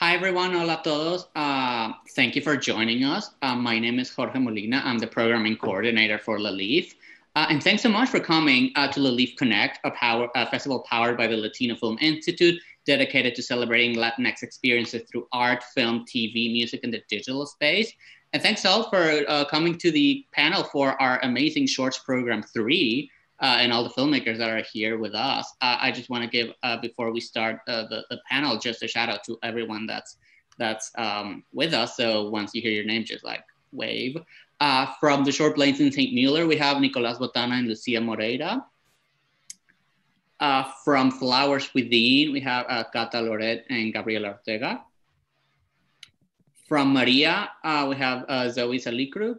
Hi, everyone. Hola todos. Uh, thank you for joining us. Uh, my name is Jorge Molina. I'm the programming coordinator for LALIFF. Uh, and thanks so much for coming uh, to LALIFF Connect, a, power, a festival powered by the Latino Film Institute, dedicated to celebrating Latinx experiences through art, film, TV, music, and the digital space. And thanks all for uh, coming to the panel for our amazing shorts program three, uh, and all the filmmakers that are here with us. Uh, I just want to give, uh, before we start uh, the, the panel, just a shout out to everyone that's that's um, with us. So once you hear your name, just like wave. Uh, from the short Blanes in St. Mueller, we have Nicolas Botana and Lucia Moreira. Uh, from Flowers Within, we have Cata Loret and Gabriela Ortega. From Maria, we have Zoe Salicru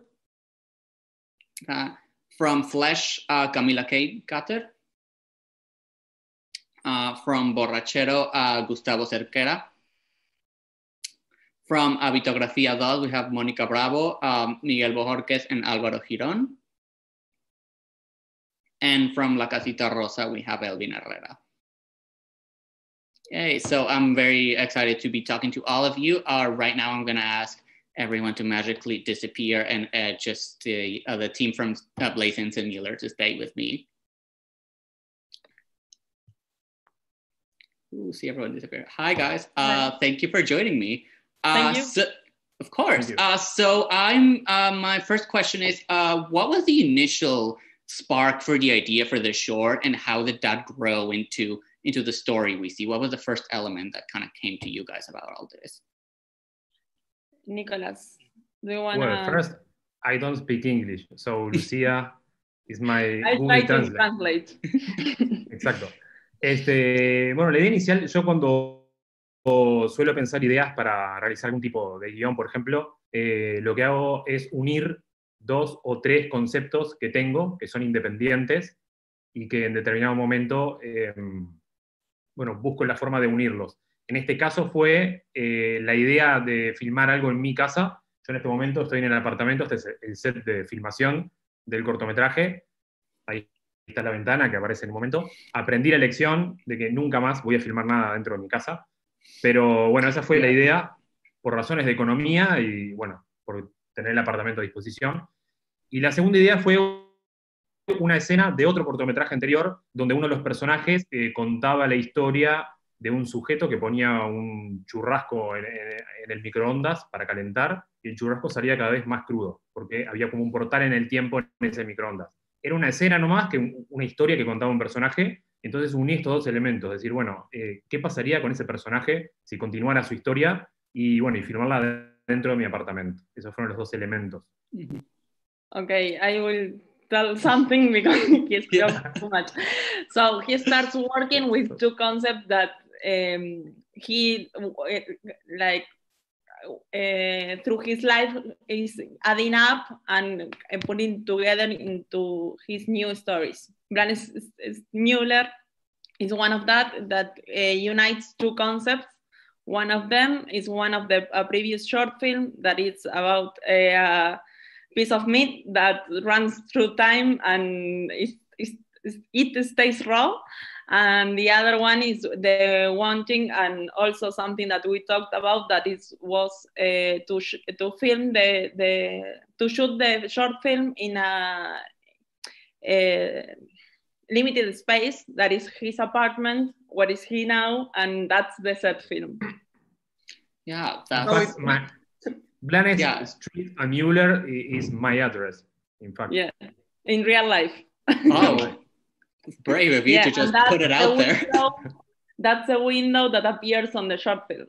from Flesh, uh, Camila Kate Cutter. Uh, from Borrachero, uh, Gustavo Cerquera. From Habitografía 2, we have Mónica Bravo, um, Miguel Bojorquez, and Álvaro Girón. And from La Casita Rosa, we have Elvin Herrera. Okay, so I'm very excited to be talking to all of you. Uh, right now, I'm going to ask everyone to magically disappear and uh, just the, uh, the team from uh, Blanes and Mueller to stay with me. Ooh, see everyone disappear. Hi guys, uh, thank you for joining me. Uh, thank you. So, of course. Uh, so I'm, uh, my first question is, uh, what was the initial spark for the idea for the short and how did that grow into, into the story we see? What was the first element that kind of came to you guys about all this? Nicholas, do you want Well, first, I don't speak English, so Lucia is my I Google try to Translate. translate. Exacto. Este, bueno, la idea inicial, yo cuando suelo pensar ideas para realizar algún tipo de guion, por ejemplo, eh, lo que hago es unir dos o tres conceptos que tengo, que son independientes, y que en determinado momento, eh, bueno, busco la forma de unirlos. En este caso fue eh, la idea de filmar algo en mi casa. Yo en este momento estoy en el apartamento, este es el set de filmación del cortometraje. Ahí está la ventana que aparece en el momento. Aprendí la lección de que nunca más voy a filmar nada dentro de mi casa. Pero bueno, esa fue la idea por razones de economía y bueno, por tener el apartamento a disposición. Y la segunda idea fue una escena de otro cortometraje anterior donde uno de los personajes eh, contaba la historia de un sujeto que ponía un churrasco en, en, el microondas para calentar y el churrasco salía cada vez más crudo, porque había como un portal en el tiempo en ese microondas. Era una escena nomás que una historia que contaba un personaje, entonces uní estos dos elementos, decir, bueno, eh, ¿qué pasaría con ese personaje si continuara su historia? Y bueno, y filmarla dentro de mi apartamento. Esos fueron los dos elementos. Okay, I will tell something because he's yeah. too much. So he starts working with two concepts that um, he like uh, through his life is adding up and putting together into his new stories. Blanes Mueller is one of that that uh, unites two concepts. One of them is one of the previous short film that is about a, a piece of meat that runs through time and it, it, it stays raw and the other one is the wanting and also something that we talked about that is was uh, to to film the the to shoot the short film in a, a, limited space that is his apartment what is he now and that's the set film. Yeah that's so my, Blanes yeah. Street and Mueller is my address in fact. Yeah in real life. Oh brave of you yeah, to just put it out the there. Window, that's a window that appears on the short film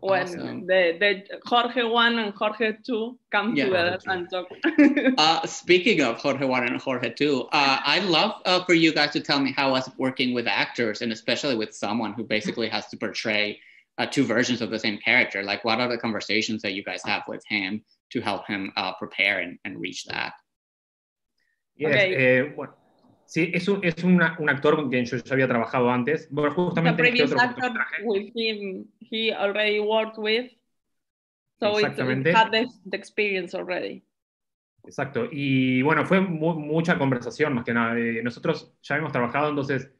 when awesome. the, the Jorge 1 and Jorge 2 come yeah, together and talk. uh, speaking of Jorge 1 and Jorge 2, uh, I'd love uh, for you guys to tell me how was working with actors and especially with someone who basically has to portray uh, two versions of the same character. Like, what are the conversations that you guys have with him to help him uh, prepare and, and reach that? Yes, okay. Eh, well, Sí, es un, es una, un actor con quien yo ya había trabajado antes. Bueno, justamente en este otro actor with him, he already worked with. So Exactamente. it had the, the experience already. Exacto. Y bueno, fue mu mucha conversación más que nada. Eh, nosotros ya hemos trabajado, entonces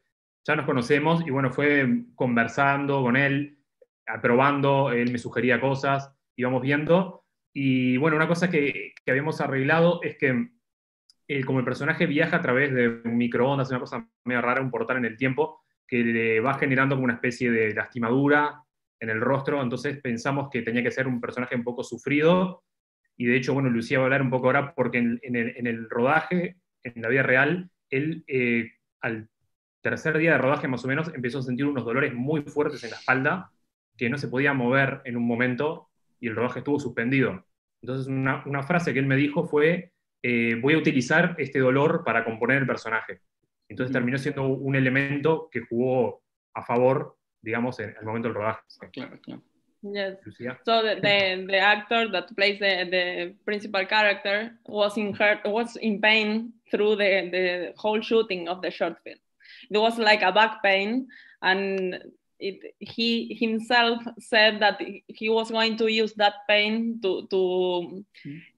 ya nos conocemos y bueno, fue conversando con él. aprobando, él me sugería cosas, íbamos viendo. Y bueno, una cosa que, que habíamos arreglado es que como el personaje viaja a través de un microondas, una cosa medio rara, un portal en el tiempo, que le va generando como una especie de lastimadura en el rostro, entonces pensamos que tenía que ser un personaje un poco sufrido, y de hecho, bueno, Lucía va a hablar un poco ahora porque en, el, rodaje, en la vida real, él eh, al tercer día de rodaje más o menos empezó a sentir unos dolores muy fuertes en la espalda, que no se podía mover en un momento y el rodaje estuvo suspendido. Entonces una, una frase que él me dijo fue, eh, voy a utilizar este dolor para componer el personaje. Entonces terminó siendo un elemento que jugó a favor, digamos, en el momento del rodaje. Claro, claro. Yes. So the, the, the, actor that plays the, the principal character was in her was in pain through the, the whole shooting of the short film. There was like a back pain, and it, he himself said that he was going to use that pain to to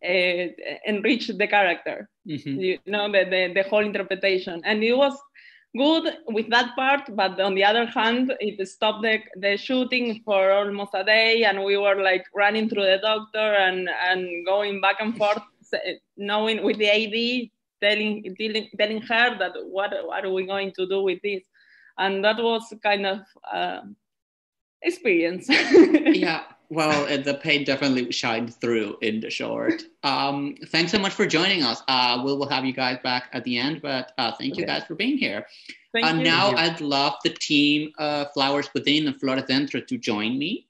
uh, enrich the character mm-hmm. you know the, the, the whole interpretation. And it was good with that part but on the other hand it stopped the, the shooting for almost a day and we were like running through the doctor and and going back and forth knowing with the ad telling telling, telling her that what, what are we going to do with this and that was kind of uh, experience. yeah, well, the pain definitely shined through in the short. Um, thanks so much for joining us. Uh, we will have you guys back at the end, but uh, thank okay. you guys for being here. Thank uh, you. Now, I'd love the team uh, Flowers Within and Flores Dentro to join me.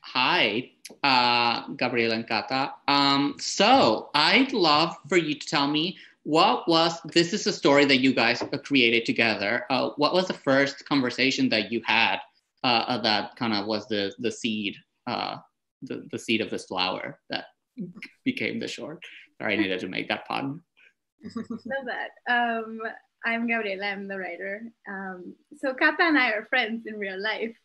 Hi, uh, Gabriela and Kata. Um, so, I'd love for you to tell me what was this is a story that you guys created together. Uh, what was the first conversation that you had uh, that kind of was the the seed uh, the, the seed of this flower that became the short? Sorry i needed to make that pun. Love that. Um, i'm gabriela i'm the writer. Um, so kata and i are friends in real life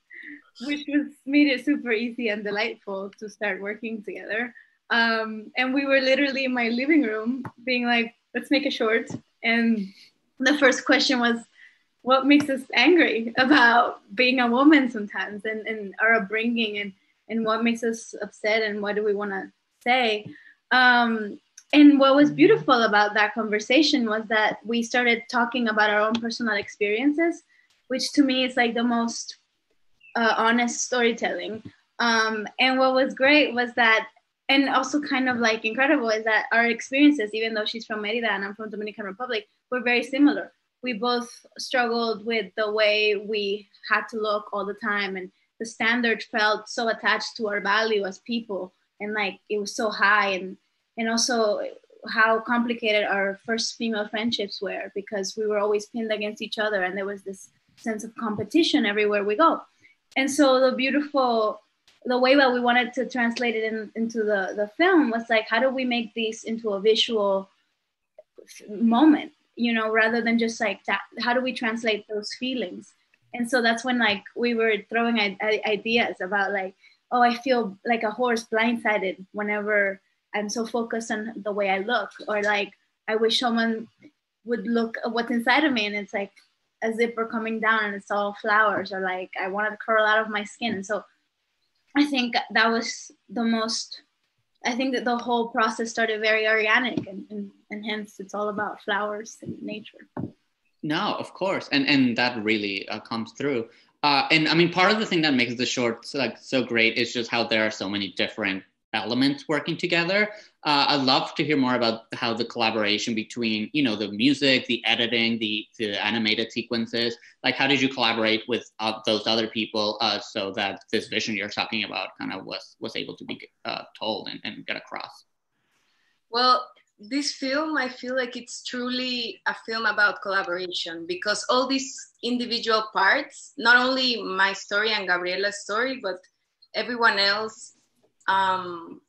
which was made it super easy and delightful to start working together. Um, and we were literally in my living room being like let's make a short. And the first question was, what makes us angry about being a woman sometimes and, and our upbringing and, and what makes us upset and what do we want to say? Um, and what was beautiful about that conversation was that we started talking about our own personal experiences, which to me is like the most uh, honest storytelling. Um, and what was great was that and also kind of like incredible is that our experiences, even though she's from Merida and I'm from Dominican Republic, were very similar. We both struggled with the way we had to look all the time, and the standard felt so attached to our value as people, and like it was so high, and and also how complicated our first female friendships were because we were always pinned against each other, and there was this sense of competition everywhere we go. And so the beautiful the way that we wanted to translate it in, into the, the film was like, how do we make this into a visual moment, you know, rather than just like that, how do we translate those feelings? And so that's when like we were throwing ideas about like, oh, I feel like a horse blindsided whenever I'm so focused on the way I look, or like I wish someone would look at what's inside of me, and it's like a zipper coming down and it's all flowers, or like I want to curl out of my skin. And so I think that was the most, I think that the whole process started very organic and, and, and hence it's all about flowers and nature. No, of course. And, and that really uh, comes through. Uh, and I mean, part of the thing that makes the shorts like so great is just how there are so many different elements working together. Uh, I'd love to hear more about how the collaboration between, you know, the music, the editing, the, the animated sequences, like how did you collaborate with uh, those other people uh, so that this vision you're talking about kind of was, was able to be uh, told and, and get across? Well, this film, I feel like it's truly a film about collaboration because all these individual parts, not only my story and Gabriela's story, but everyone else um,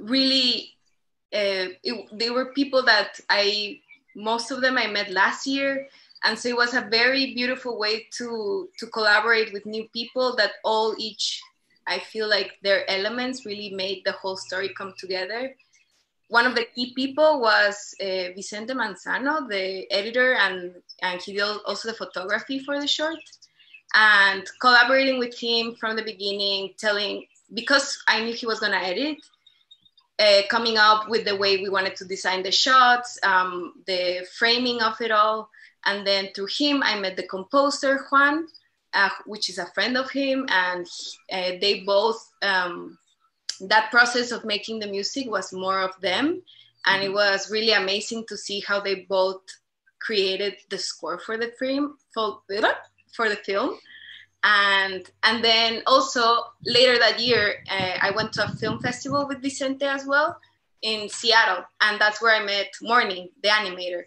really uh, it, they were people that I most of them I met last year and so it was a very beautiful way to to collaborate with new people that all each I feel like their elements really made the whole story come together one of the key people was uh, Vicente Manzano, the editor, and, and he did also the photography for the short. And collaborating with him from the beginning, telling, because I knew he was going to edit, uh, coming up with the way we wanted to design the shots, um, the framing of it all. And then through him, I met the composer, Juan, uh, which is a friend of him. And uh, they both, um, that process of making the music was more of them. And it mm-hmm. was really amazing to see how they both created the score for the film, for, for the film and and then also later that year uh, i went to a film festival with vicente as well in seattle. And that's where i met morning the animator.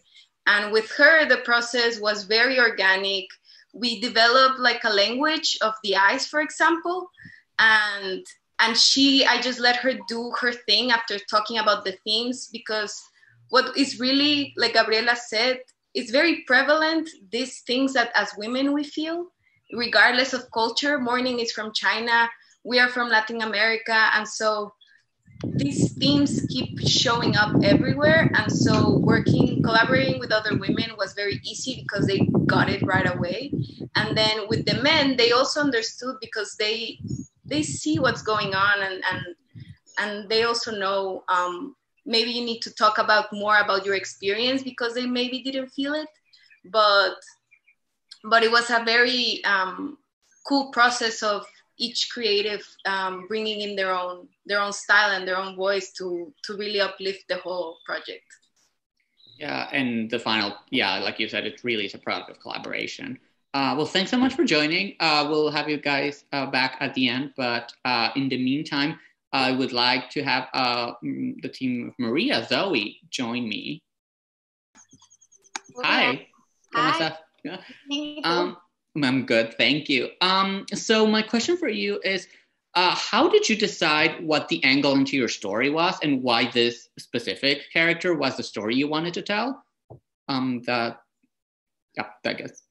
And with her the process was very organic. We developed like a language of the eyes for example. And and she i just let her do her thing after talking about the themes because what is really like gabriela said is very prevalent these things that as women we feel regardless of culture. Morning is from China, we are from Latin America, and so these themes keep showing up everywhere. And so working, collaborating with other women was very easy because they got it right away. And then with the men, they also understood because they they see what's going on and and and they also know um, maybe you need to talk about more about your experience because they maybe didn't feel it but but it was a very um, cool process of each creative um, bringing in their own their own style and their own voice to to really uplift the whole project. Yeah and the final yeah like you said it really is a product of collaboration. Uh, well thanks so much for joining. Uh, we'll have you guys uh, back at the end but uh, in the meantime i would like to have uh, mm, the team of maria zoe join me. Hi. Hi. Um, I'm good, thank you. Um, so my question for you is, uh, how did you decide what the angle into your story was, and why this specific character was the story you wanted to tell? Um, that, yeah, I guess.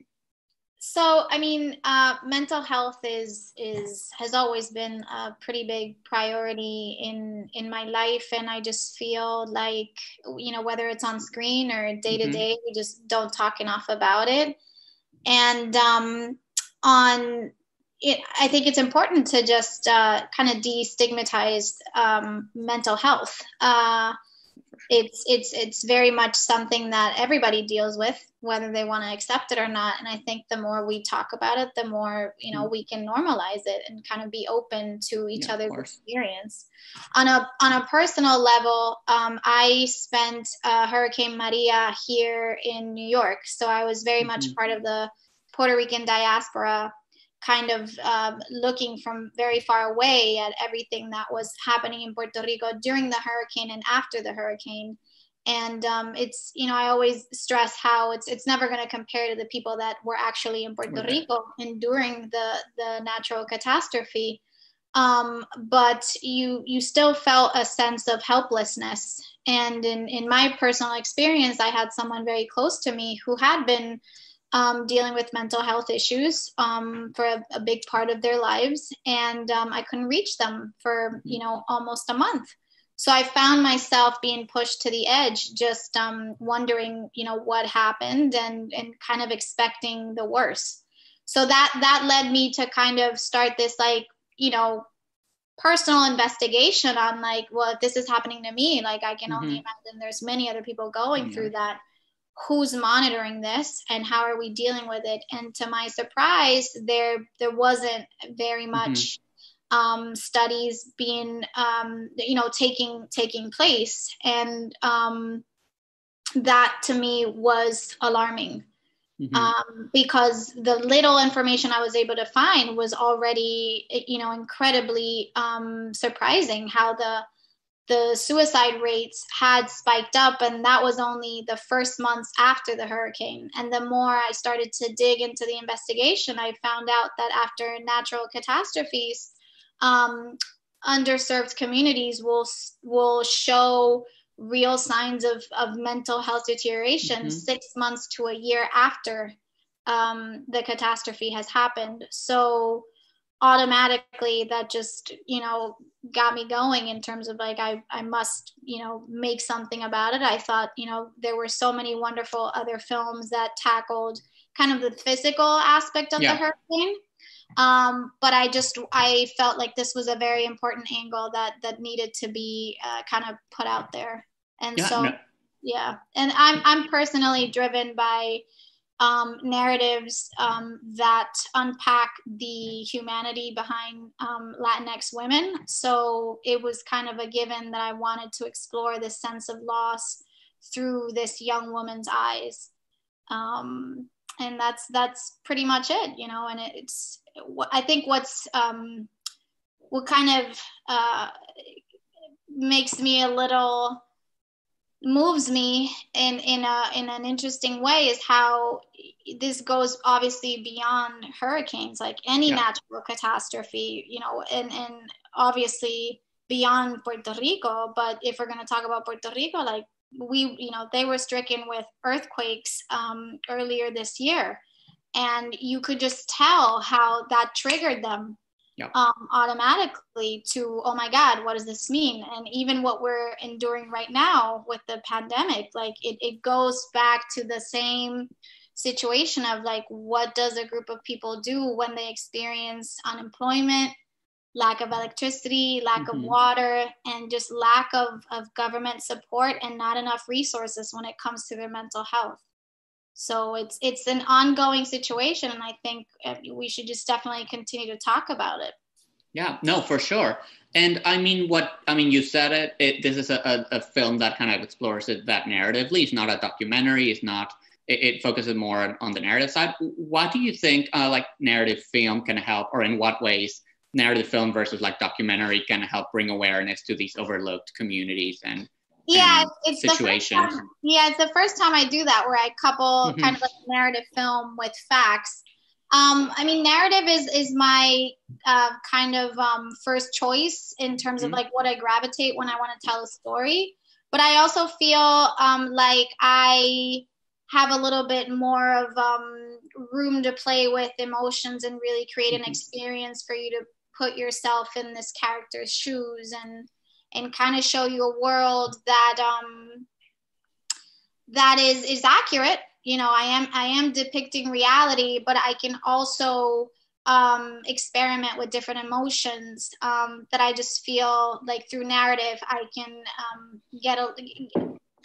So, I mean, uh, mental health is is has always been a pretty big priority in in my life, and I just feel like you know whether it's on screen or day to day, we just don't talk enough about it and um, on it, I think it's important to just uh, kind of destigmatize um, mental health. Uh, it's it's it's very much something that everybody deals with, whether they want to accept it or not. And I think the more we talk about it, the more you know we can normalize it and kind of be open to each yeah, other's experience. On a on a personal level, um, I spent uh, Hurricane Maria here in New York, so I was very mm-hmm. much part of the Puerto Rican diaspora kind of um, looking from very far away at everything that was happening in Puerto Rico during the hurricane and after the hurricane. And um, it's you know I always stress how it's it's never going to compare to the people that were actually in Puerto Rico enduring the the natural catastrophe. Um, but you you still felt a sense of helplessness. And in in my personal experience, I had someone very close to me who had been um, dealing with mental health issues um, for a, a, big part of their lives, and um, I couldn't reach them for you know almost a month. So I found myself being pushed to the edge, just um, wondering you know what happened and and kind of expecting the worst. So that that led me to kind of start this like you know personal investigation on like well if this is happening to me like i can mm-hmm. only imagine there's many other people going through that who's monitoring this and how are we dealing with it and to my surprise there there wasn't very mm-hmm. much. Um, studies being um, you know taking taking place. And um, that to me was alarming. Mm-hmm. Um, because the little information i was able to find was already you know incredibly um, surprising how the the suicide rates had spiked up. And that was only the first months after the hurricane. And the more i started to dig into the investigation i found out that after natural catastrophes um, underserved communities will will show real signs of, of mental health deterioration mm-hmm. six months to a year after um, the catastrophe has happened so automatically that just you know got me going in terms of like I, I must you know make something about it i thought you know there were so many wonderful other films that tackled kind of the physical aspect of yeah. the hurricane um, but i just i felt like this was a very important angle that that needed to be uh, kind of put out there and yeah, so no. yeah and i'm i'm personally driven by um, narratives um, that unpack the humanity behind um, Latinx women. So it was kind of a given that I wanted to explore this sense of loss through this young woman's eyes. Um, and that's that's pretty much it, you know. And it's I think what's um, what kind of uh, makes me a little moves me in in a in an interesting way is how this goes obviously beyond hurricanes like any yeah. natural catastrophe you know and and obviously beyond Puerto Rico but if we're going to talk about Puerto Rico like we you know they were stricken with earthquakes um, earlier this year and you could just tell how that triggered them yep. um, automatically to, oh my God, what does this mean? And even what we're enduring right now with the pandemic, like it, it goes back to the same situation of like, what does a group of people do when they experience unemployment? lack of electricity, lack mm-hmm. of water, and just lack of, of government support and not enough resources when it comes to their mental health. So it's it's an ongoing situation, and I think uh, we should just definitely continue to talk about it. Yeah, no, for sure. And I mean, what I mean, you said it. it this is a, a, film that kind of explores it that narratively. It's not a documentary. It's not. It, it focuses more on the narrative side. What do you think, uh, like narrative film, can help, or in what ways narrative film versus like documentary can help bring awareness to these overlooked communities and yeah it's situations time, yeah it's the first time i do that where i couple mm-hmm. kind of like narrative film with facts um, I mean, narrative is is my uh, kind of um, first choice in terms mm-hmm. of like what I gravitate when I want to tell a story. But I also feel um, like I have a little bit more of um, room to play with emotions and really create an mm-hmm. experience for you to put yourself in this character's shoes and and kind of show you a world that um that is is accurate. You know i am i am depicting reality but i can also um, experiment with different emotions um, that i just feel like through narrative i can um, get a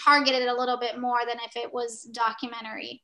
target it a little bit more than if it was documentary.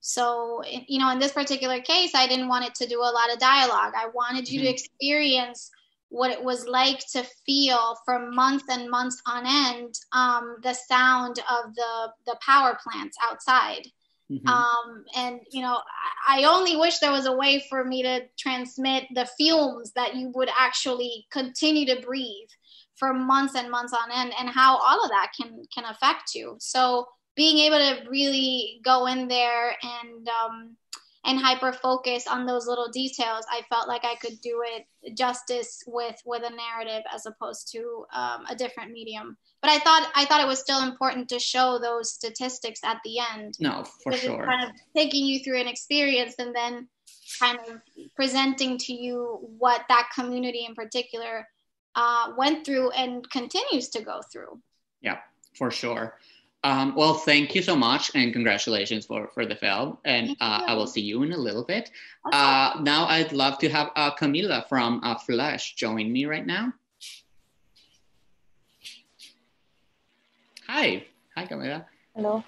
So you know in this particular case i didn't want it to do a lot of dialogue. I wanted you mm-hmm. to experience what it was like to feel for months and months on end um, the sound of the the power plants outside mm-hmm. um, and you know I, only wish there was a way for me to transmit the fumes that you would actually continue to breathe for months and months on end and how all of that can can affect you so being able to really go in there and um, and hyper focus on those little details i felt like i could do it justice with with a narrative as opposed to um, a different medium. But i thought i thought it was still important to show those statistics at the end. No for sure. kind of taking you through an experience and then kind of presenting to you what that community in particular uh, went through and continues to go through. Yeah for sure um, well, thank you so much and congratulations for, for the film. And uh, I will see you in a little bit. Okay. Uh, now I'd love to have uh, Camila from uh, Flesh join me right now. Hi. Hi, Camila. Hello.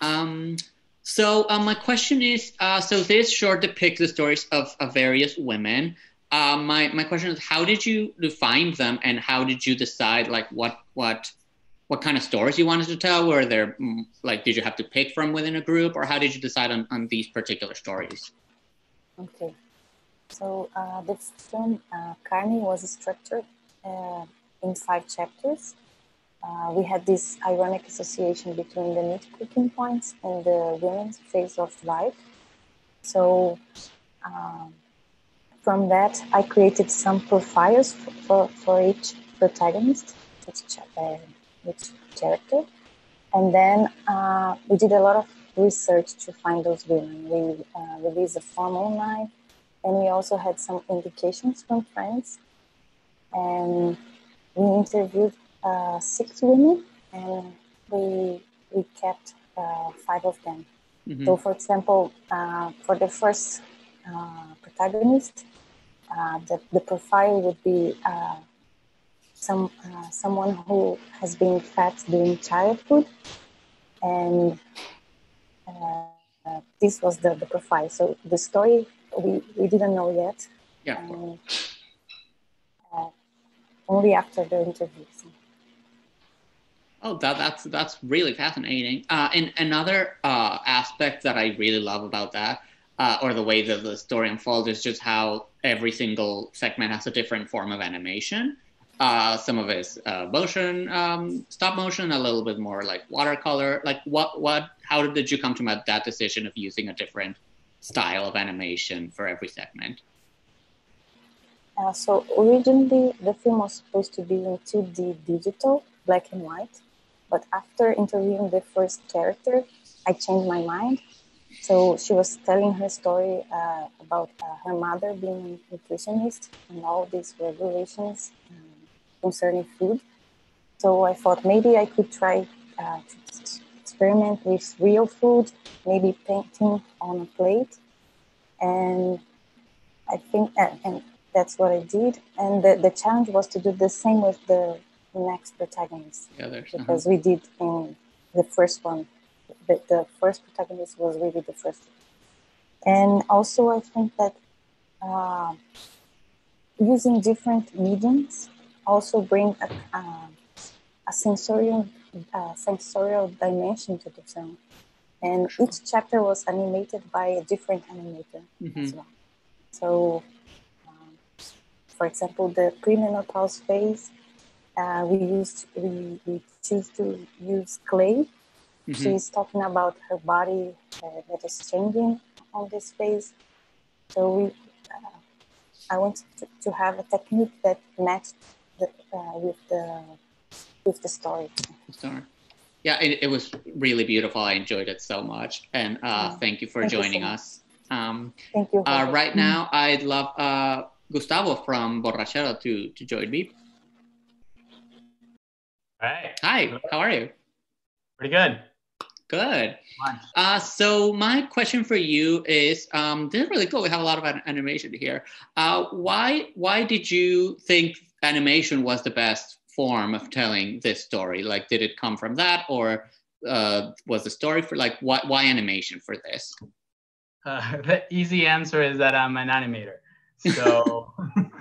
Um, so uh, my question is, uh, so this short depicts the stories of, of various women. Uh, my, my question is, how did you find them and how did you decide like what, what, what kind of stories you wanted to tell? Were there mm, like did you have to pick from within a group, or how did you decide on, on these particular stories? Okay, so uh, the film uh, Carne was structured uh, in five chapters. Uh, we had this ironic association between the meat cooking points and the women's phase of life. So um, from that, I created some profiles for, for, for each protagonist, each chapter which character. And then uh, we did a lot of research to find those women. We uh, released a form online and we also had some indications from friends. And we interviewed uh, six women, and we we kept uh, five of them. Mm-hmm. So, for example, uh, for the first uh, protagonist, uh, the, the profile would be uh, some someone who has been fat during childhood, and this was the, the profile. So the story we, we didn't know yet. Yeah. Um, uh, only after the interviews. Oh, that, that's that's really fascinating. Uh, and another uh, aspect that I really love about that, uh, or the way that the story unfolds, is just how every single segment has a different form of animation. Uh, some of it is uh, motion, um, stop motion, a little bit more like watercolor. Like, what, what, how did you come to that decision of using a different style of animation for every segment? Uh, so originally, the film was supposed to be in 2D digital, black and white. But after interviewing the first character, I changed my mind. So she was telling her story uh, about uh, her mother being a nutritionist and all these regulations um, concerning food. So I thought maybe I could try uh, to experiment with real food, maybe painting on a plate. And I think, and, and that's what I did. And the, the challenge was to do the same with the next protagonist. Yeah, because uh-huh. we did in the first one. The, the first protagonist was really the first. And also, I think that uh, using different mediums also bring a, uh, a sensorial, uh, sensorial dimension to the film. And sure. each chapter was animated by a different animator mm-hmm. as well. So, um, for example, the premenopause phase uh, we used we, we choose to use clay. Mm-hmm. She's talking about her body uh, that is changing on this phase. So we, uh, I wanted to, to, have a technique that matched uh, with the with the story. Story. Yeah, it, it, was really beautiful. I enjoyed it so much, and uh, yeah. thank you for thank joining you so us. Um, thank you. Uh, right now, I'd love Gustavo from Borrachera to to join me. Hi. Hi. How are you? Pretty good. Good. Uh, so my question for you is, um, this is really cool. We have a lot of animation here. Uh, why why did you think animation was the best form of telling this story? Like, did it come from that, or uh, was the story for like why why animation for this? Uh, the easy answer is that I'm an animator. So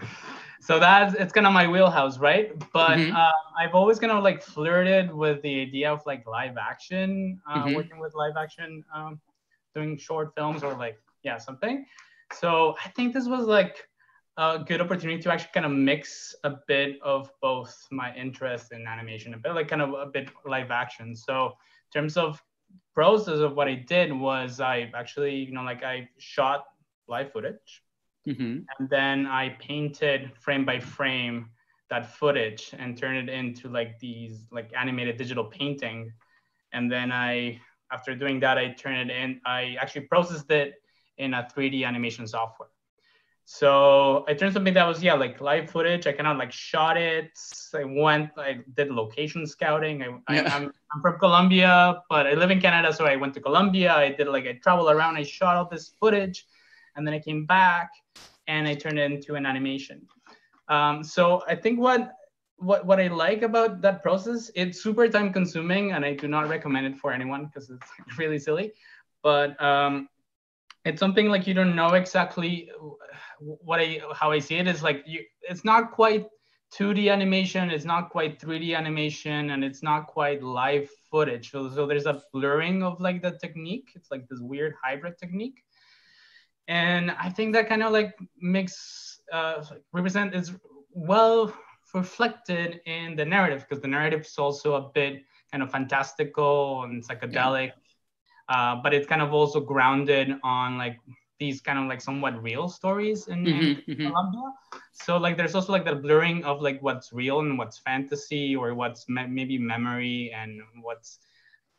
so that's it's kind of my wheelhouse, right? But mm-hmm. uh, I've always kind of like flirted with the idea of like live action, uh, mm-hmm. working with live action, um, doing short films or like yeah something. So I think this was like a good opportunity to actually kind of mix a bit of both my interest in animation, a bit like kind of a bit live action. So in terms of process of what I did was I actually you know like I shot live footage Mm-hmm. And then I painted frame by frame that footage and turned it into like these like animated digital painting. And then I, after doing that, I turned it in, I actually processed it in a 3D animation software. So I turned something that was, yeah, like live footage. I kind of like shot it. I went, I did location scouting. I. I, am I'm, I'm from Colombia, but I live in Canada. So I went to Colombia. I did like, I traveled around. I shot all this footage and then I came back and I turned it into an animation. Um, so I think what what what I like about that process, it's super time consuming, and I do not recommend it for anyone because it's really silly. But um, it's something like you don't know exactly what I how I see it is like you. It's not quite 2D animation, it's not quite 3D animation, and it's not quite live footage. So, so there's a blurring of like the technique. It's like this weird hybrid technique and I think that kind of like makes uh, represent is well reflected in the narrative because the narrative is also a bit kind of fantastical and psychedelic, yeah. Uh, but it's kind of also grounded on like these kind of like somewhat real stories in, mm-hmm, in mm-hmm. Colombia. So like there's also like the blurring of like what's real and what's fantasy or what's me- maybe memory and what's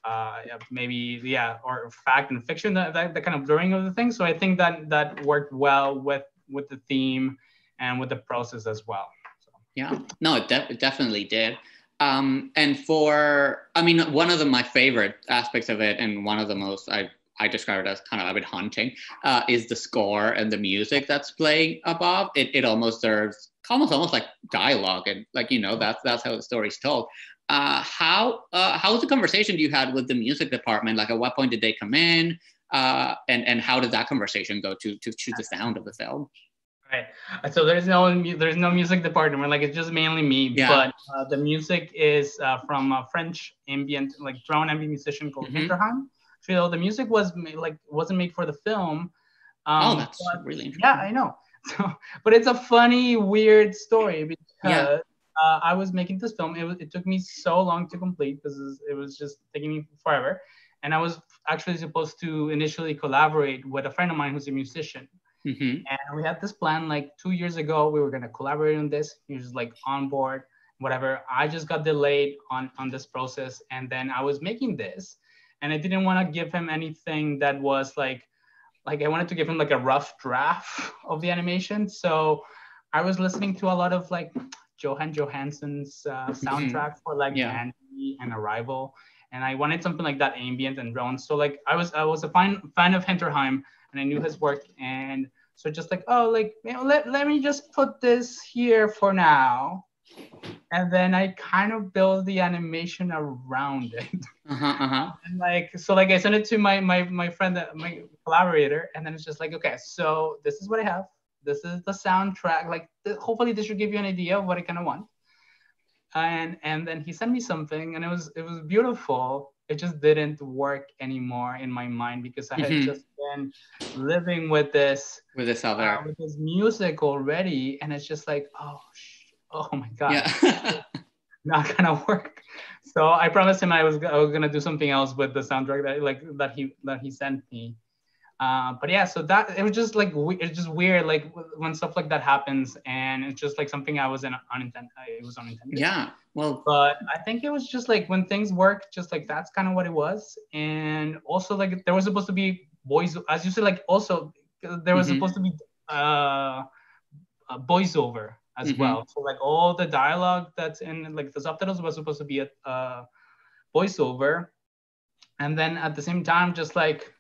uh, maybe yeah or fact and fiction that, that, that kind of blurring of the thing so i think that that worked well with with the theme and with the process as well. So. Yeah, no, it, de- it definitely did. Um, and for, I mean, one of the, my favorite aspects of it, and one of the most I I describe it as kind of a bit haunting, uh, is the score and the music that's playing above. It, it almost serves almost almost like dialogue, and like you know that's that's how the story's told. Uh, how uh, how was the conversation you had with the music department? Like, at what point did they come in, uh, and and how did that conversation go to to choose the sound of the film? Right. So there's no there's no music department. Like it's just mainly me. Yeah. But uh, the music is uh, from a French ambient like drone ambient musician called Mhm. Hinterheim. So the music was ma- like wasn't made for the film. oh, Um, that's but- really interesting. yeah, I know. So, but it's a funny, weird story because Yeah. uh, I was making this film. It, was, it took me so long to complete because it was just taking me forever. And I was actually supposed to initially collaborate with a friend of mine who's a musician. Hmm And we had this plan like two years ago. We were gonna collaborate on this. He was like on board, whatever. I just got delayed on on this process, and then I was making this, and I didn't want to give him anything that was like, like I wanted to give him like a rough draft of the animation. So I was listening to a lot of like Jóhann Jóhannsson's uh, soundtrack for like Yeah. Mandy and Arrival, and I wanted something like that ambient and drone. So like I was I was a fan fan of Hinterheim, and I knew his work, and so just like oh like you know, let let me just put this here for now, and then I kind of build the animation around it. Uh-huh, uh-huh. And like so like I sent it to my my my friend that my collaborator and then it's just like okay so this is what I have. This is the soundtrack. Like th- hopefully this should give you an idea of what I kind of want. And and then he sent me something and it was it was beautiful it just didn't work anymore in my mind because I had Mhm. just been living with this With this uh, other. with this music already and it's just like oh sh- oh my god yeah. not gonna work. So I promised him I was, I was gonna do something else with the soundtrack that like that he that he sent me. Uh, but yeah, so that it was just like it's just weird like when stuff like that happens and it's just like something I was in unintended. It was unintended. yeah. Well, But I think it was just like when things work, just like that's kind of what it was. And also like there was supposed to be boys, as you said, like also there was Mhm. supposed to be uh, a voiceover as Mhm. well. So like all the dialogue that's in like the subtitles was supposed to be a, a voiceover. And then at the same time, just like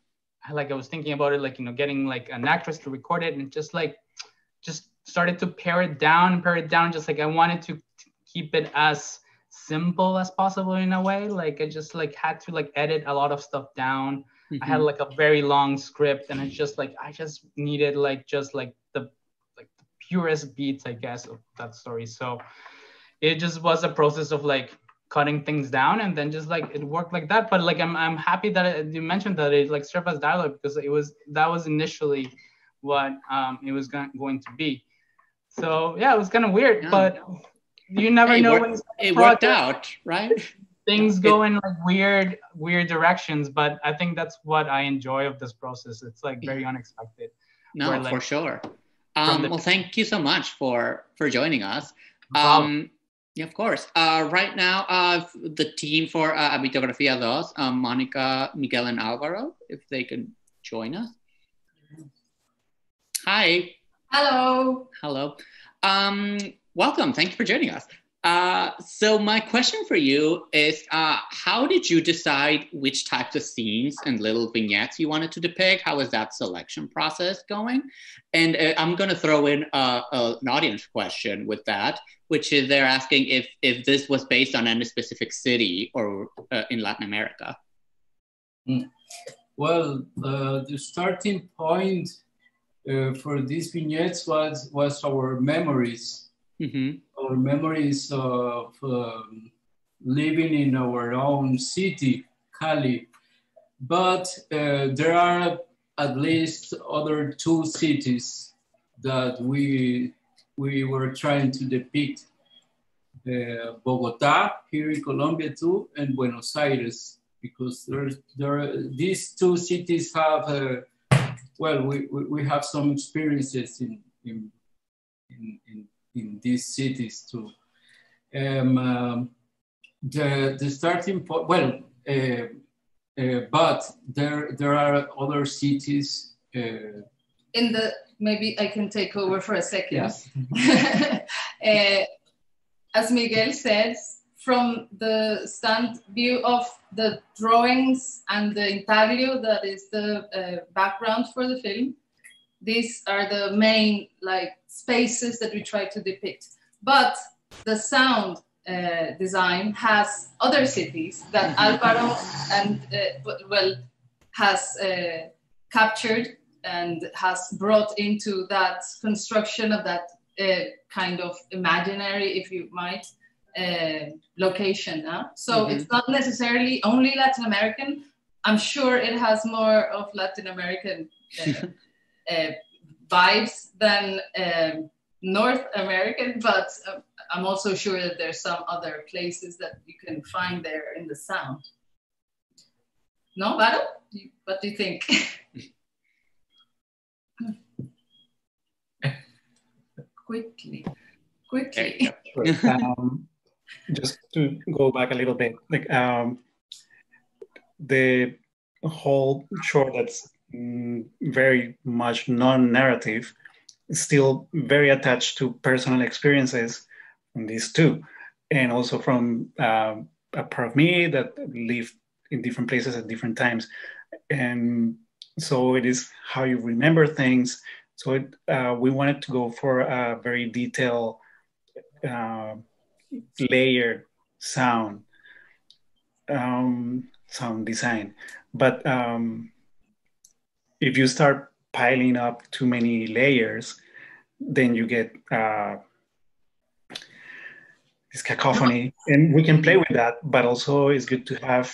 like I was thinking about it, like you know, getting like an actress to record it, and just like just started to pare it down, pare it down. Just like I wanted to keep it as simple as possible in a way. Like I just like had to like edit a lot of stuff down. I had mhm. like a very long script, and it's just like I just needed like just like the like the purest beats, I guess, of that story. So it just was a process of like cutting things down and then just like it worked like that but like i'm, I'm happy that it, you mentioned that it like served as dialogue because it was that was initially what um it was going, going to be so yeah it was kind of weird Yeah. but you never Hey, know wor- when it's it worked out, right? things It- go in like weird weird directions but i think that's what i enjoy of this process it's like very unexpected No, like, for sure. Um, the- well, thank you so much for for joining us. Um, yeah, of course. Uh, right now, uh, the team for uh, Habitografía 2, um, Monica, Miguel, and Alvaro, if they can join us. Hi. Hello. Hello. Um, welcome. Thank you for joining us. Uh, so my question for you is, uh, how did you decide which types of scenes and little vignettes you wanted to depict? How is that selection process going? And uh, I'm going to throw in uh, an audience question with that, which is they're asking if if this was based on any specific city or uh, in Latin America. Well, uh, the starting point for these vignettes was was our memories, hmm our memories of um, living in our own city, Cali. But uh, there are at least other two cities that we we were trying to depict. Uh, Bogota here in Colombia too, and Buenos Aires, because there's there these two cities have uh, well we, we, we have some experiences in in in, in, in these cities too. Um, um, the the starting point well, uh, uh, but there there are other cities uh, in the maybe I can take over for a second. Yes. uh, as Miguel says, from the stand view of the drawings and the intaglio, that is the uh, background for the film, these are the main like spaces that we try to depict. But the sound uh, design has other cities that Alvaro and uh, well has uh, captured and has brought into that construction of that uh, kind of imaginary, if you might, uh, location. Huh? So Mhm. it's not necessarily only Latin American. I'm sure it has more of Latin American uh, vibes than um, North American, but uh, I'm also sure that there's some other places that you can find there in the sound. No, Varo? You- What do you think? quickly, quickly. um, just to go back a little bit, like um, the whole short that's very much non-narrative, still very attached to personal experiences from these two, and also from um, a part of me that lived in different places at different times, and so it is how you remember things. So it, uh, we wanted to go for a very detailed uh, layered sound um, sound design. But um, if you start piling up too many layers then you get uh, this cacophony and we can play with that but also it's good to have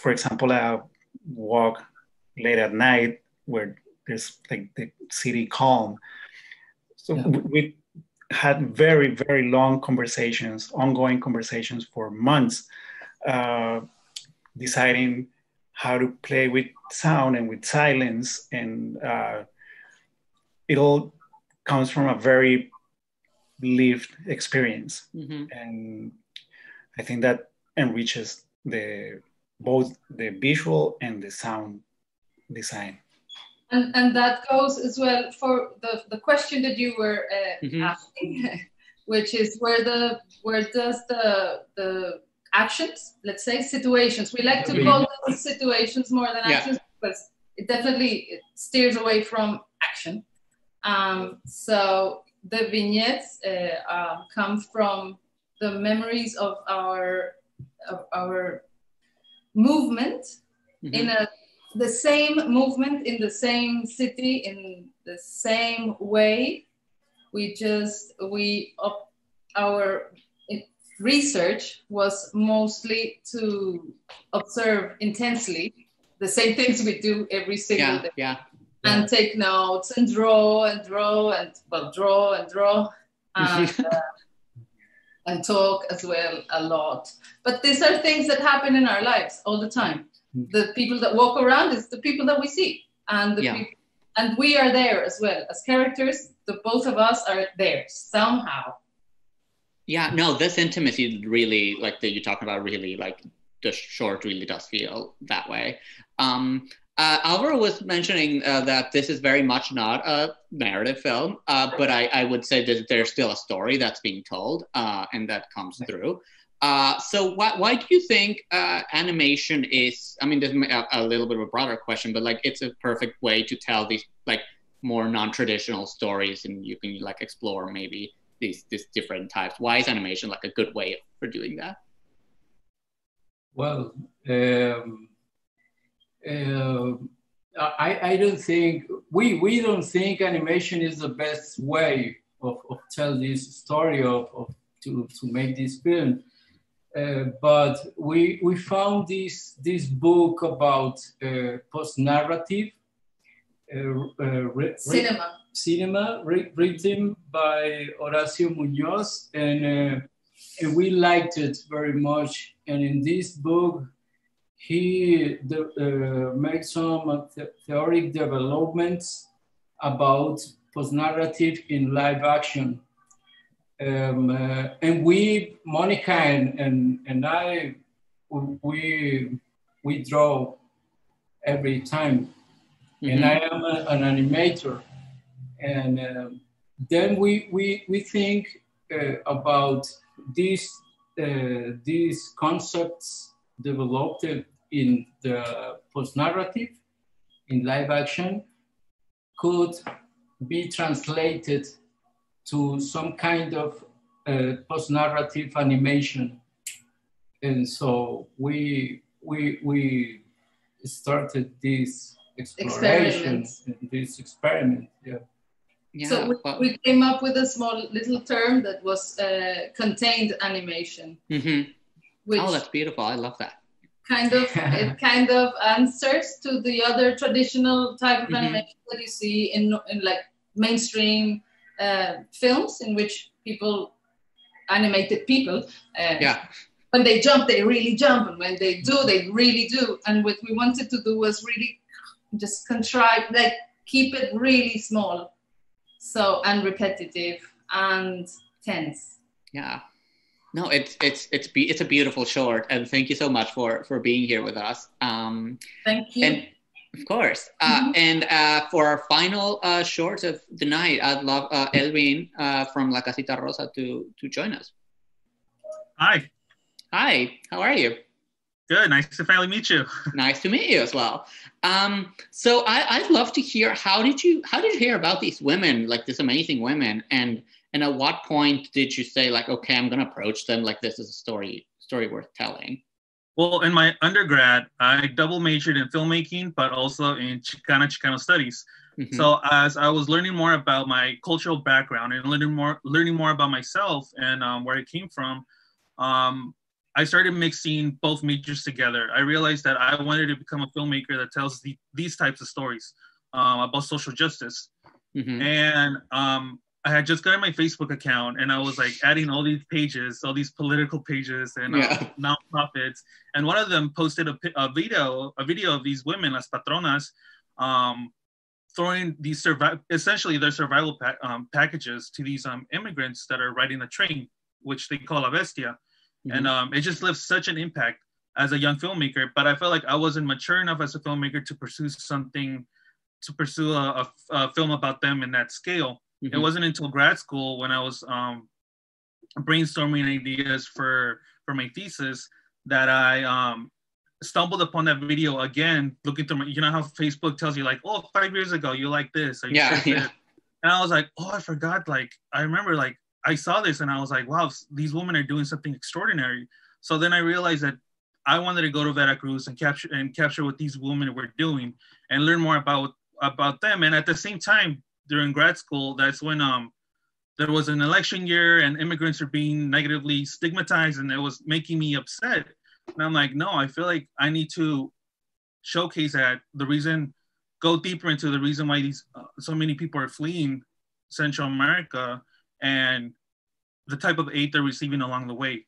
for example a walk late at night where there's like the city calm so Yeah. we, we had very very long conversations ongoing conversations for months uh, deciding how to play with sound and with silence and uh, it all comes from a very lived experience Mhm. and i think that enriches the both the visual and the sound design And, and that goes as well for the, the question that you were uh, Mhm. asking, which is where the where does the the actions, let's say situations, we like to call them situations more than Yeah. actions because it definitely it steers away from action. Um, so the vignettes uh, uh, come from the memories of our of our movement Mhm. in a the same movement in the same city in the same way we just we up our research was mostly to observe intensely the same things we do every single yeah day. yeah. And take notes and draw and draw and well draw and draw and, uh, and talk as well a lot. But these are things that happen in our lives all the time. The people that walk around is the people that we see and the Yeah. peop- and we are there as well. As characters the both of us are there somehow Yeah, no, this intimacy really, like that you're talking about, really, like the short really does feel that way. Um, uh, Alvaro was mentioning uh, that this is very much not a narrative film, uh, but I, I would say that there's still a story that's being told, uh, and that comes through. Uh, so why, why do you think uh, animation is? I mean, this is a, a little bit of a broader question, but like it's a perfect way to tell these like more non-traditional stories, and you can like explore maybe these these different types. Why is animation like a good way for doing that? Well, um, uh, I, I don't think we we don't think animation is the best way of, of tell this story of, of to, to make this film. Uh, but we we found this this book about uh, post narrative uh, uh, cinema cinema wri- written by Horacio Munoz, and, uh, and we liked it very much. And in this book, he de- uh, made some the- theoric developments about post-narrative in live action. Um, uh, and we, Monica and, and, and I, we, we draw every time. And I am a- an animator. And um, then we, we, we think uh, about these, uh, these concepts developed in the post-narrative, in live action, could be translated to some kind of uh, post-narrative animation. And so we, we, we started this exploration, this experiment, yeah. Yeah, so we, well, we, came up with a small little term that was uh, contained animation. Mm-hmm. Which oh, that's beautiful! I love that. Kind of, it kind of answers to the other traditional type of mm-hmm. animation that you see in, in like mainstream uh, films, in which people animated people. Uh, yeah. When they jump, they really jump, and when they do, they really do. And what we wanted to do was really just contrive, like keep it really small so and repetitive and tense. Yeah. No it's it's it's be, it's a beautiful short and thank you so much for for being here with us. Um thank you. and of course uh, mm-hmm. and uh, for our final uh, short of the night i'd love uh, elvin uh, from la casita rosa to to join us. Hi. Hi. How are you Good. Nice to finally meet you. nice to meet you as well. Um, so I, would love to hear how did you how did you hear about these women, like these amazing women, and and at what point did you say like, okay, I'm gonna approach them like this is a story story worth telling? Well, in my undergrad, I double majored in filmmaking, but also in Chicana Chicano studies. Mm-hmm. So as I was learning more about my cultural background and learning more learning more about myself and um, where I came from, um, I started mixing both majors together. I realized that I wanted to become a filmmaker that tells the, these types of stories um, about social justice. Mm-hmm. And um, I had just gotten my Facebook account and I was like adding all these pages, all these political pages and yeah. uh, nonprofits. And one of them posted a, a, video, a video of these women, las patronas, um, throwing these survival, essentially their survival pa- um, packages to these um, immigrants that are riding the train, which they call la bestia. Mm-hmm. And um, it just left such an impact as a young filmmaker. But I felt like I wasn't mature enough as a filmmaker to pursue something, to pursue a, a, a film about them in that scale. Mm-hmm. It wasn't until grad school when I was um, brainstorming ideas for for my thesis that I um, stumbled upon that video again, looking through my, you know how Facebook tells you like, oh, five years ago you like this, or you yeah, yeah. and I was like, oh, I forgot. Like I remember like I saw this and I was like, wow, these women are doing something extraordinary. So then I realized that I wanted to go to Veracruz and capture and capture what these women were doing and learn more about about them. And at the same time, during grad school, that's when um there was an election year and immigrants are being negatively stigmatized and it was making me upset. And I'm like, no, I feel like I need to showcase that the reason, go deeper into the reason why these uh, so many people are fleeing Central America and the type of aid they're receiving along the way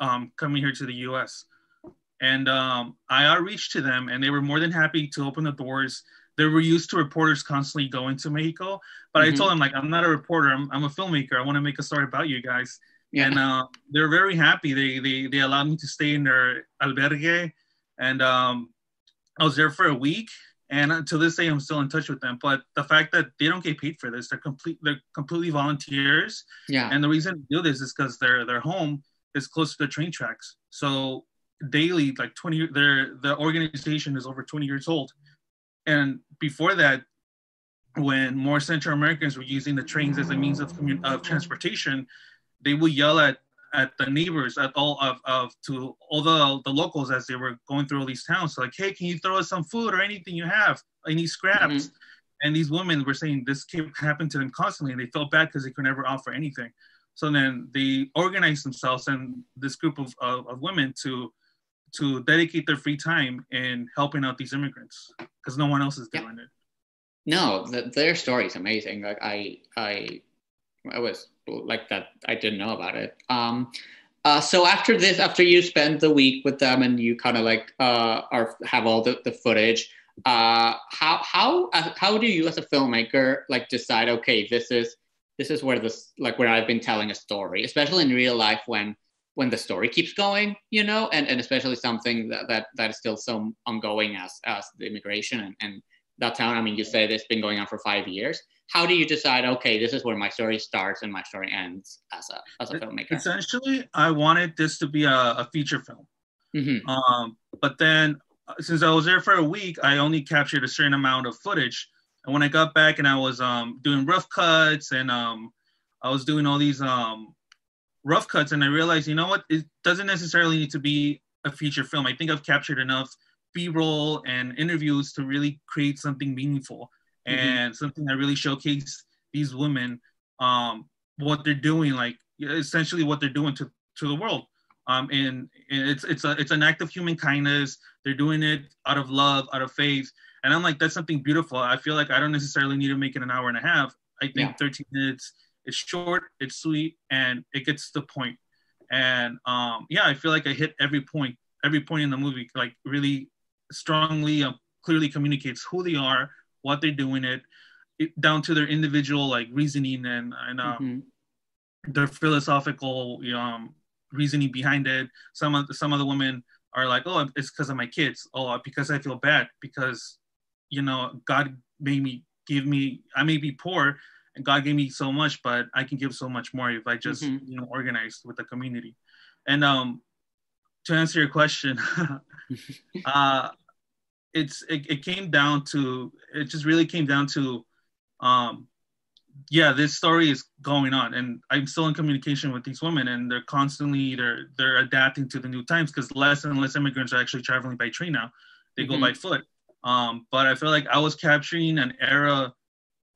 um, coming here to the US. And um, I outreached to them, and they were more than happy to open the doors. They were used to reporters constantly going to Mexico, but mm-hmm. I told them like I'm not a reporter. I'm, I'm a filmmaker. I want to make a story about you guys. Yeah. And uh, they're very happy. They, they they allowed me to stay in their albergue, and um, I was there for a week. And to this day, I'm still in touch with them. But the fact that they don't get paid for this, they're complete, they're completely volunteers. Yeah. And the reason they do this is because their their home is close to the train tracks. So daily, like 20, their the organization is over 20 years old. And before that, when more Central Americans were using the trains as a means of commun- of transportation, they would yell at at the neighbors at all of, of to all the, the locals as they were going through all these towns. So like hey can you throw us some food or anything you have? Any scraps? Mm-hmm. and these women were saying this kept happened to them constantly and they felt bad because they could never offer anything. So then they organized themselves and this group of, of, of women to to dedicate their free time in helping out these immigrants because no one else is doing yeah. it. No the, their story is amazing. Like i i I was like that. I didn't know about it. Um, uh, so after this, after you spend the week with them and you kind of like uh, are have all the, the footage, uh, how how uh, how do you as a filmmaker like decide? Okay, this is this is where this like where I've been telling a story, especially in real life when when the story keeps going, you know, and, and especially something that, that that is still so ongoing as as the immigration and, and that town. I mean, you said it's been going on for five years. How do you decide? Okay, this is where my story starts and my story ends as a as a filmmaker. Essentially, I wanted this to be a, a feature film. Mm-hmm. Um, but then uh, since I was there for a week, I only captured a certain amount of footage. And when I got back and I was um, doing rough cuts and um, I was doing all these um, rough cuts, and I realized, you know what, it doesn't necessarily need to be a feature film. I think I've captured enough B-roll and interviews to really create something meaningful mm-hmm. and something that really showcase these women, um, what they're doing, like essentially what they're doing to, to the world. Um, and, and it's it's a it's an act of human kindness. They're doing it out of love, out of faith, and I'm like, that's something beautiful. I feel like I don't necessarily need to make it an hour and a half. I think yeah. 13 minutes. is short, it's sweet, and it gets to the point. And um, yeah, I feel like I hit every point, every point in the movie, like really strongly, uh, clearly communicates who they are, what they're doing it, it down to their individual like reasoning and and um, mm-hmm. their philosophical um, reasoning behind it. Some of the, some of the women are like, oh, it's because of my kids. Oh, because I feel bad because, you know, God made me give me. I may be poor, and God gave me so much, but I can give so much more if I just mm-hmm. you know organized with the community. And um, to answer your question, uh, it's it, it came down to it just really came down to um yeah, this story is going on, and I'm still in communication with these women, and they're constantly they're they're adapting to the new times because less and less immigrants are actually traveling by train now; they mm-hmm. go by foot. Um, but I feel like I was capturing an era,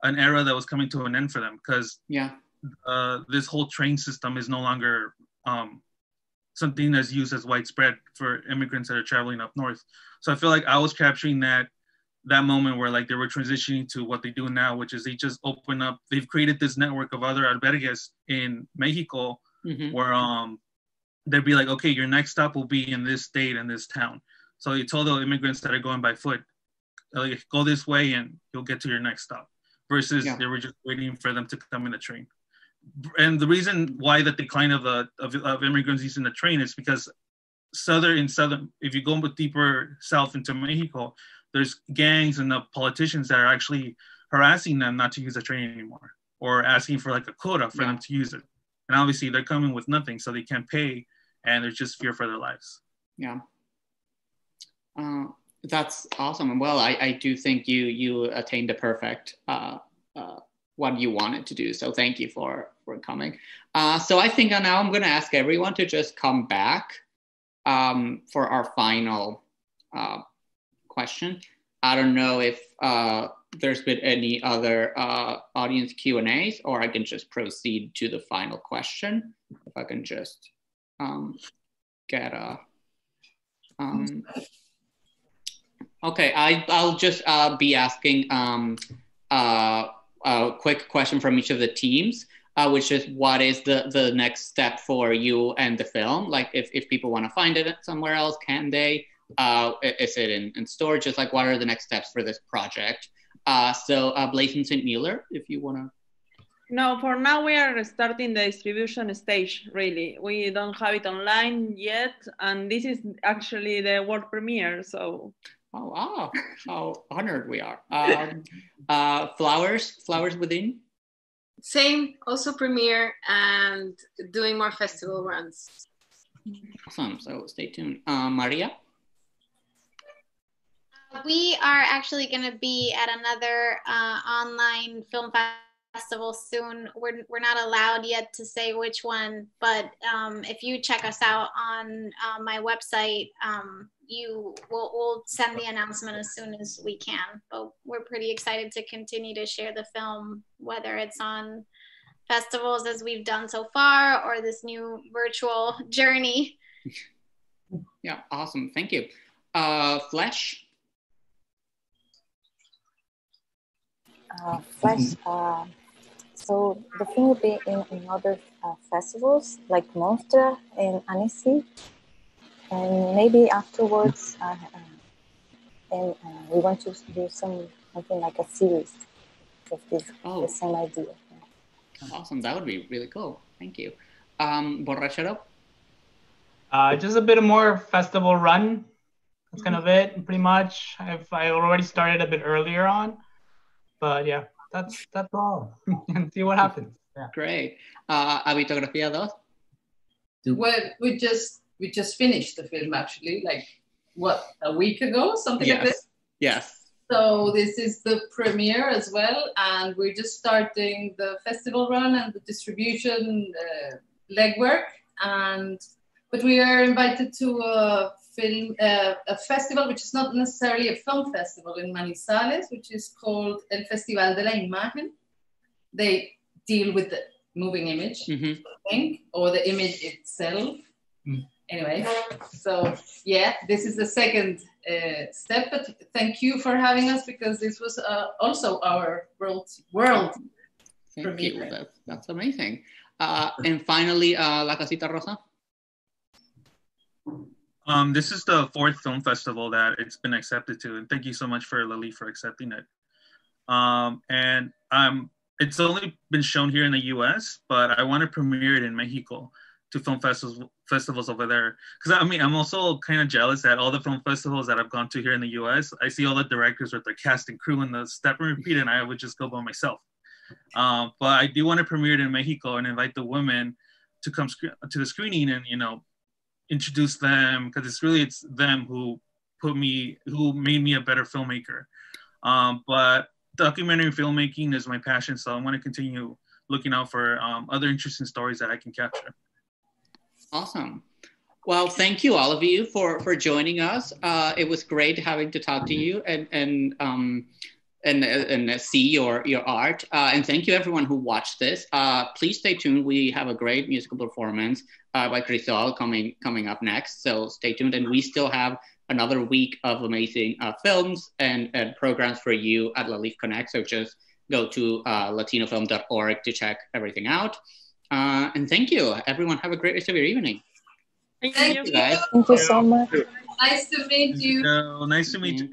an era that was coming to an end for them because yeah, uh, this whole train system is no longer um, something that's used as widespread for immigrants that are traveling up north. So I feel like I was capturing that that moment where like they were transitioning to what they do now, which is they just open up. They've created this network of other albergues in Mexico, mm-hmm. where um they'd be like, okay, your next stop will be in this state and this town. So you told the immigrants that are going by foot, like, go this way and you'll get to your next stop. Versus yeah. they were just waiting for them to come in the train. And the reason why the decline of the of, of immigrants using the train is because southern in southern, if you go deeper south into Mexico, there's gangs and the politicians that are actually harassing them not to use the train anymore or asking for like a quota for yeah. them to use it. And obviously they're coming with nothing, so they can't pay and there's just fear for their lives. Yeah. Uh, that's awesome. Well, I, I do think you you attained a perfect uh, uh, what you wanted to do. So thank you for for coming. Uh, so I think now I'm going to ask everyone to just come back um, for our final uh, question. I don't know if uh, there's been any other uh, audience Q and A's, or I can just proceed to the final question. If I can just um, get a. Um, okay, I I'll just uh, be asking um, a quick question from each of the teams. Uh, which is what is the the next step for you and the film? Like, if, if people want to find it somewhere else, can they? Uh, is it in, in storage? Just like what are the next steps for this project? Uh, so uh, Blazing St. Mueller, if you want to. No, for now we are starting the distribution stage, really. We don't have it online yet, and this is actually the world premiere, so. Oh, wow, how honored we are. Um, uh, flowers, Flowers Within? Same, also premiere and doing more festival runs. Awesome, so stay tuned. Uh, Maria? We are actually going to be at another uh, online film festival soon. We're, we're not allowed yet to say which one, but um, if you check us out on uh, my website, um, you will we'll send the announcement as soon as we can. But we're pretty excited to continue to share the film, whether it's on festivals as we've done so far or this new virtual journey. Yeah, awesome. Thank you. Uh, Flesh. uh, flash. Uh, so the film will be in, in other uh, festivals like Monstra and Annecy, and maybe afterwards, uh, uh, and uh, we want to do some something like a series of this oh. the same idea. Awesome, that would be really cool. Thank you. Um, Borrachero. Uh, just a bit more festival run that's kind of it, pretty much. I've I already started a bit earlier on, but yeah, that's that's all. and see what happens. Yeah. Great. Uh, Habitografía dos. Well, we just we just finished the film actually, like what a week ago, something yes. like this. Yes. So this is the premiere as well, and we're just starting the festival run and the distribution uh, legwork. And but we are invited to a film uh, a festival which is not necessarily a film festival in Manizales, which is called El Festival de la Imagen. They deal with the moving image, Mhm. I think, or the image itself. Mm. Anyway, so yeah, this is the second uh, step. But thank you for having us because this was uh, also our world world Thank premiere. you. That's, that's amazing. Uh, and finally, uh, La Casita Rosa. Um, this is the fourth film festival that it's been accepted to, and thank you so much for LALIFF for accepting it. Um, and um, it's only been shown here in the U.S., but I want to premiere it in Mexico to film festivals festivals over there. Because I mean, I'm also kind of jealous that all the film festivals that I've gone to here in the U.S., I see all the directors with their cast and crew and the step and repeat, and I would just go by myself. Um, but I do want to premiere it in Mexico and invite the women to come sc- to the screening and you know introduce them because it's really it's them who put me who made me a better filmmaker um, but documentary filmmaking is my passion so i want to continue looking out for um, other interesting stories that i can capture Awesome. Well, thank you all of you for for joining us. Uh, it was great having to talk to you and and um, and and see your your art. Uh, and thank you everyone who watched this. Uh, please stay tuned. We have a great musical performance uh, by Crisol coming coming up next. So stay tuned. And we still have another week of amazing uh, films and, and programs for you at LALIFF Connect. So just go to uh, latinofilm.org to check everything out. Uh, and thank you, everyone. Have a great rest of your evening. Thank Thank you. you. guys. Thank you so much. Nice to meet you. so nice to meet you